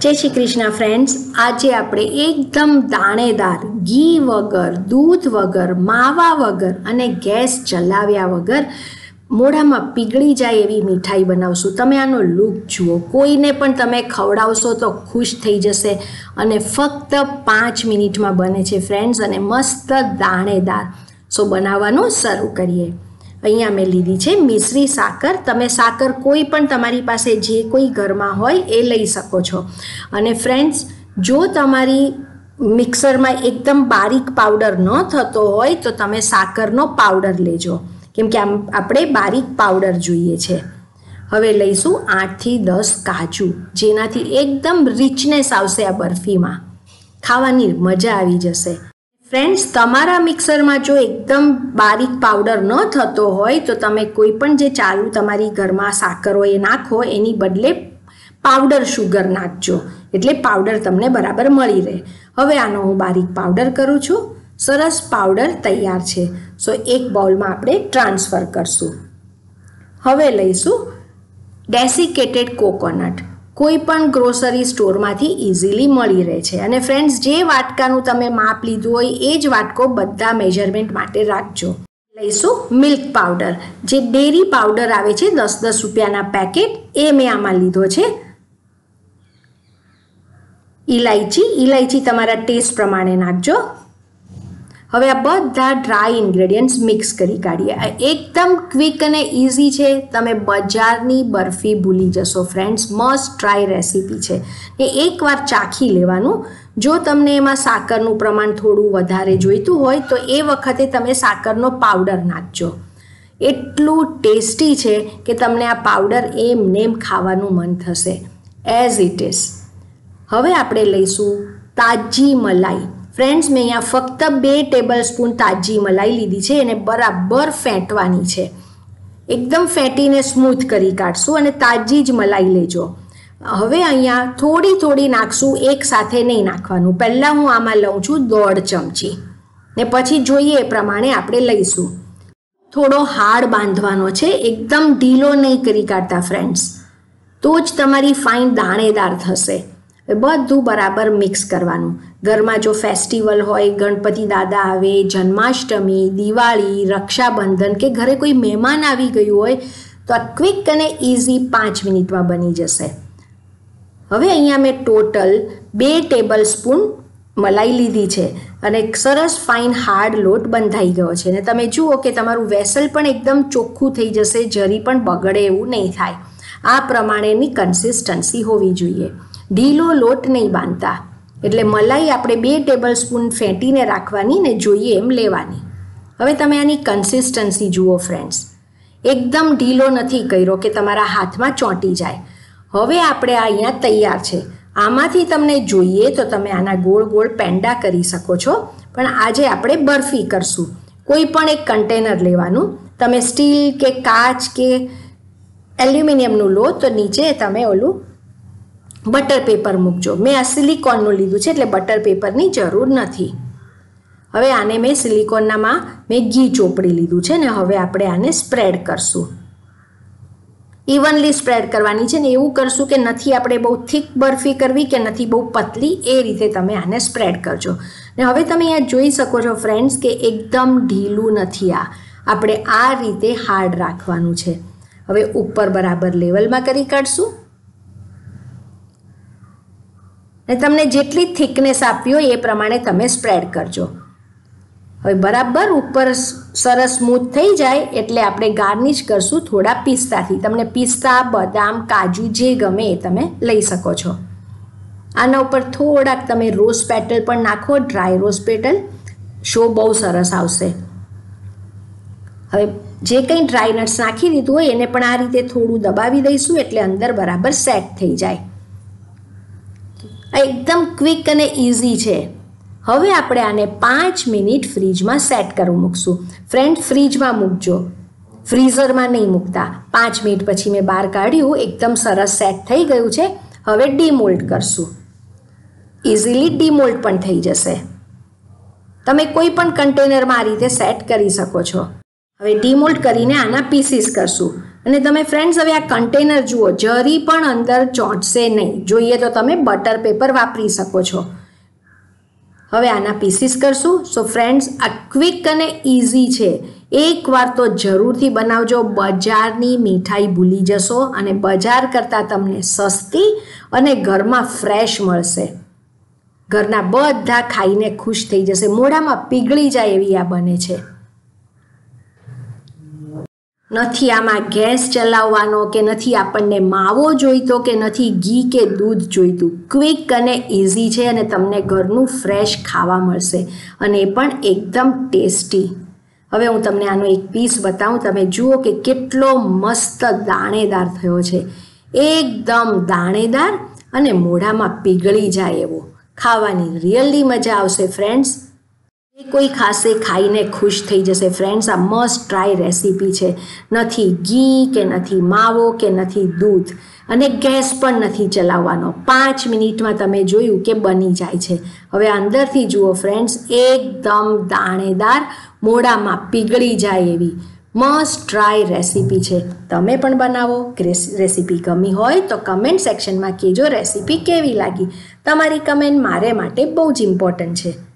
જય શ્રી કૃષ્ણ ફ્રેન્ડ્સ આજે આપણે એકદમ દાણેદાર, ઘી વગર, દૂધ વગર, માવા વગર અને ગેસ ચલાવ્યા વગર મોઢામાં પીગળી જાય એવી મીઠાઈ બનાવશું. તમે આનો લુક જુઓ. કોઈને પણ તમે ખવડાવશો તો ખુશ થઈ જશે અને ફક્ત પાંચ મિનિટમાં બને છે ફ્રેન્ડ્સ અને મસ્ત દાણેદાર. સો બનાવવાનું શરૂ કરીએ. અહીંયા મેં લીધી છે મિશ્રી સાકર. તમે સાકર કોઈ પણ તમારી પાસે જે કોઈ ઘરમાં હોય એ લઈ શકો છો. અને ફ્રેન્ડ્સ જો તમારી મિક્સરમાં એકદમ બારીક પાવડર ન થતો હોય તો તમે સાકરનો પાવડર લેજો. કેમ કે આમ આપણે બારીક પાવડર જોઈએ છે. હવે લઈશું આઠથી દસ કાજુ, જેનાથી એકદમ રિચનેસ આવશે આ બરફીમાં. ખાવાની મજા આવી જશે. ફ્રેન્ડ્સ તમારા મિક્સરમાં જો એકદમ બારીક પાવડર ન થતો હોય, તો તમે કોઈ પણ જે ચાલુ તમારી ઘરમાં સાકર હોય એ નાખો, એની બદલે પાવડર શુગર નાખજો. એટલે પાવડર તમને બરાબર મળી રહે. હવે આનો હું બારીક પાવડર કરું છું. સરસ પાવડર તૈયાર છે. સો એક બાઉલમાં આપણે ટ્રાન્સફર કરશું. હવે લઈશું ડેસિકેટેડ કોકોનટ કોઈ પણ ગ્રોસરી સ્ટોરમાંથી ઇઝીલી મળી રહે છે. અને ફ્રેન્ડ્સ જે વાટકાનું તમે માપ લીધું હોય, એ જ વાટકો બધા મેજરમેન્ટ માટે રાખજો. લઈશું મિલ્ક પાવડર જે ડેરી પાવડર આવે છે દસ દસ રૂપિયાના પેકેટ એ મેં આમાં લીધો છે. ઇલાયચી ઇલાયચી તમારા ટેસ્ટ પ્રમાણે નાખજો. હવે આ બધા ડ્રાય ઇન્ગ્રેડિયન્ટ્સ મિક્સ કરી કાઢીએ. એકદમ ક્વિક અને ઇઝી છે. તમે બજારની બરફી ભૂલી જશો ફ્રેન્ડ્સ મસ્ટ ટ્રાય રેસીપી છે. એ એકવાર ચાખી લેવાનું. જો તમને એમાં સાકરનું પ્રમાણ થોડું વધારે જોઈતું હોય, તો એ વખતે તમે સાકરનો પાવડર નાખજો. એટલું ટેસ્ટી છે કે તમને આ પાવડર એમ નેમ ખાવાનું મન થશે. એઝ ઇટ ઇઝ હવે આપણે લઈશું તાજી મલાઈ. ફ્રેન્ડ્સ, મેં અહીંયા ફક્ત બે ટેબલ સ્પૂન તાજી મલાઈ લીધી છે એને બરાબર ફેંટવાની છે. એકદમ ફેંટીને સ્મૂથ કરી કાઢશું અને તાજી જ મલાઈ લેજો. હવે અહીંયા થોડી થોડી નાખશું, એક સાથે નહીં નાખવાનું. પહેલાં હું આમાં લઉં છું દોઢ ચમચી. ને પછી જોઈએ એ પ્રમાણે આપણે લઈશું. થોડો હાડ બાંધવાનો છે, એકદમ ઢીલો નહીં કરી કાઢતા ફ્રેન્ડ્સ. તો જ તમારી ફાઇન દાણેદાર થશે. બધું બરાબર મિક્સ કરવાનું. ઘરમાં જો ફેસ્ટિવલ હોય, ગણપતિ દાદા આવે, જન્માષ્ટમી, દિવાળી, રક્ષાબંધન કે ઘરે કોઈ મહેમાન આવી ગયું હોય, તો આ ક્વિક અને ઇઝી પાંચ મિનિટમાં બની જશે. હવે અહીંયા મેં ટોટલ બે ટેબલ સ્પૂન મલાઈ લીધી છે અને સરસ ફાઇન હાર્ડ લોટ બંધાઈ ગયો છે. અને તમે જુઓ કે તમારું વેસલ પણ એકદમ ચોખ્ખું થઈ જશે, જરી પણ બગડે એવું નહીં થાય. આ પ્રમાણેની કન્સિસ્ટન્સી હોવી જોઈએ. ઢીલો લોટ નહીં બાંધતા. એટલે મલાઈ આપણે બે ટેબલ સ્પૂન ફેંટીને રાખવાની ને જોઈએ એમ લેવાની. હવે તમે આની કન્સિસ્ટન્સી જુઓ ફ્રેન્ડ્સ એકદમ ઢીલો નથી કર્યો કે તમારા હાથમાં ચોંટી જાય. હવે આપણે આ અહીંયા તૈયાર છે. આમાંથી તમને જોઈએ તો તમે આના ગોળ ગોળ પેંડા કરી શકો છો. પણ આજે આપણે બરફી કરશું. કોઈ પણ એક કન્ટેનર લેવાનું. તમે સ્ટીલ કે કાચ કે એલ્યુમિનિયમનું લો તો નીચે તમે ઓલું બટર પેપર મૂકજો. મેં આ સિલિકોનનું લીધું છે એટલે બટર પેપરની જરૂર નથી. હવે આને મેં સિલિકોનનામાં મેં ઘી ચોપડી લીધું છે ને હવે આપણે આને સ્પ્રેડ કરશું. ઇવનલી સ્પ્રેડ કરવાની છે ને એવું કરશું કે નથી આપણે બહુ થીક બરફી કરવી કે નથી બહુ પતલી, એ રીતે તમે આને સ્પ્રેડ કરજો. ને હવે તમે અહીંયા જોઈ શકો છો ફ્રેન્ડ્સ કે એકદમ ઢીલું નથી આ. આપણે આ રીતે હાર્ડ રાખવાનું છે. હવે ઉપર બરાબર લેવલમાં કરી કાઢશું. ને તમને જેટલી થિકનેસ આપવી હોય એ પ્રમાણે તમે સ્પ્રેડ કરજો. હવે બરાબર ઉપર સરસ સ્મૂથ થઈ જાય એટલે આપણે ગાર્નિશ કરશું થોડા પિસ્તાથી. તમને પિસ્તા, બદામ, કાજુ જે ગમે એ તમે લઈ શકો છો. આના ઉપર થોડાક તમે રોઝ પેટલ પણ નાખો ડ્રાય રોઝ પેટલ શો બહુ સરસ આવશે. હવે જે કંઈ ડ્રાય નટ્સ નાખી દીધું હોય એને પણ આ રીતે થોડું દબાવી દઈશું એટલે અંદર બરાબર સેટ થઈ જાય. આ એકદમ ક્વિક અને ઇઝી છે. હવે આપણે આને પાંચ મિનિટ ફ્રીજમાં સેટ કરવું મૂકશું. ફ્રેન્ડ, ફ્રીજમાં મૂકજો. ફ્રીઝરમાં નહીં મૂકતા. પાંચ મિનિટ પછી મેં બહાર કાઢ્યું. એકદમ સરસ સેટ થઈ ગયું છે. હવે ડીમોલ્ડ કરશું. ઇઝીલી ડીમોલ્ડ પણ થઈ જશે. તમે કોઈ પણ કન્ટેનરમાં આ રીતે સેટ કરી શકો છો. હવે ડીમોલ્ડ કરીને આના પીસીસ કરશું. અને તમે ફ્રેન્ડ્સ હવે આ કન્ટેનર જુઓ, જરી પણ અંદર ચોંટશે નહીં. જોઈએ તો તમે બટર પેપર વાપરી શકો છો. હવે આના પીસીસ કરશું. સો ફ્રેન્ડ્સ આ ક્વિક અને ઇઝી છે. એકવાર તો જરૂરથી બનાવજો. બજારની મીઠાઈ ભૂલી જશો અને બજાર કરતાં તમને સસ્તી અને ઘરમાં ફ્રેશ મળશે. ઘરના બધા ખાઈને ખુશ થઈ જશે. મોઢામાં પીગળી જાય એવી આ બને છે. નથી આમાં ગેસ ચલાવવાનો કે નથી આપણને માવો જોઈતો કે નથી ઘી કે દૂધ જોઈતું. ક્વિક અને ઇઝી છે અને તમને ઘરનું ફ્રેશ ખાવા મળશે અને એ પણ એકદમ ટેસ્ટી હવે હું તમને આનો એક પીસ બતાવું. તમે જુઓ કે કેટલો મસ્ત દાણેદાર થયો છે. એકદમ દાણેદાર અને મોઢામાં પીગળી જાય એવો. ખાવાની રિયલી મજા આવશે ફ્રેન્ડ્સ કોઈ ખાસે ખાઈને ખુશ થઈ જશે. ફ્રેન્ડ્સ આ મસ્ટ ટ્રાય રેસીપી છે. નથી ઘી કે નથી માવો કે નથી દૂધ. અને ગેસ પણ નથી ચલાવવાનો. પાંચ મિનિટમાં તમે જોયું કે બની જાય છે. હવે અંદરથી જુઓ ફ્રેન્ડ્સ એકદમ દાણેદાર મોડામાં પીગળી જાય એવી મસ્ટ ટ્રાય રેસીપી છે. તમે પણ બનાવો. રેસીપી ગમી હોય તો કમેન્ટ સેક્શનમાં કહેજો રેસીપી કેવી લાગી. તમારી કમેન્ટ મારે માટે બહુ જ ઇમ્પોર્ટન્ટ છે.